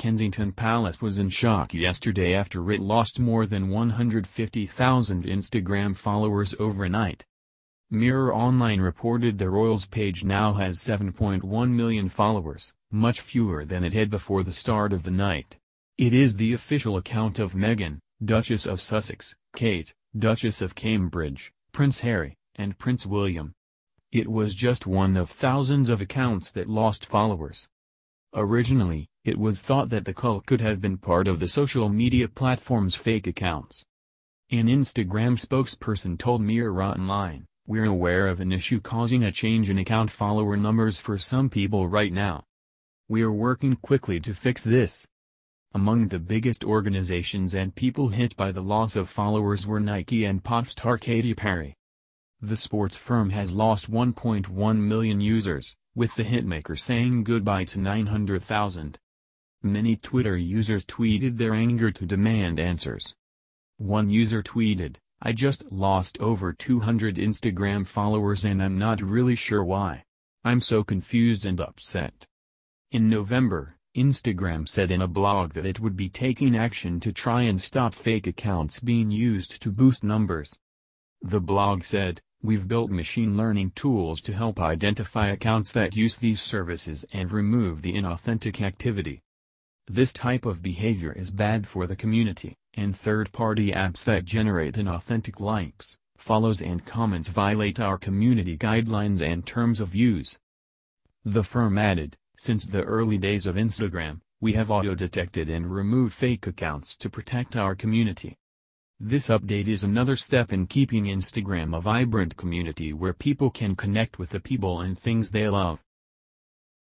Kensington Palace was in shock yesterday after it lost more than 150,000 Instagram followers overnight. Mirror Online reported the royals page now has 7.1 million followers, much fewer than it had before the start of the night. It is the official account of Meghan, Duchess of Sussex, Kate, Duchess of Cambridge, Prince Harry, and Prince William. It was just one of thousands of accounts that lost followers. Originally, it was thought that the cult could have been part of the social media platform's fake accounts. An Instagram spokesperson told Mirror Online, We're aware of an issue causing a change in account follower numbers for some people right now. We are working quickly to fix this. Among the biggest organizations and people hit by the loss of followers were Nike and pop star Katy Perry. The sports firm has lost 1.1 million users, with the hitmaker saying goodbye to 900,000. Many Twitter users tweeted their anger to demand answers. One user tweeted, I just lost over 200 Instagram followers and I'm not really sure why. I'm so confused and upset. In November, Instagram said in a blog that it would be taking action to try and stop fake accounts being used to boost numbers. The blog said, We've built machine learning tools to help identify accounts that use these services and remove the inauthentic activity. This type of behavior is bad for the community, and third-party apps that generate inauthentic likes, follows and comments violate our community guidelines and terms of use. The firm added, since the early days of Instagram, we have auto-detected and removed fake accounts to protect our community. This update is another step in keeping Instagram a vibrant community where people can connect with the people and things they love.